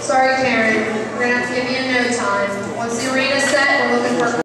Sorry, Karen. We're going to have to give you a no time. Once the arena